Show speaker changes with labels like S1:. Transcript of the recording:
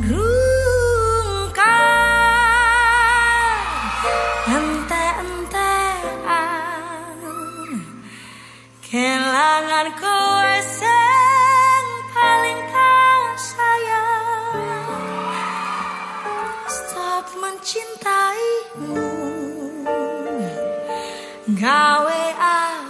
S1: rungkang ente-entean kelangan kowe sing paling kau sayang. Stop mencintaimu. Gawe aku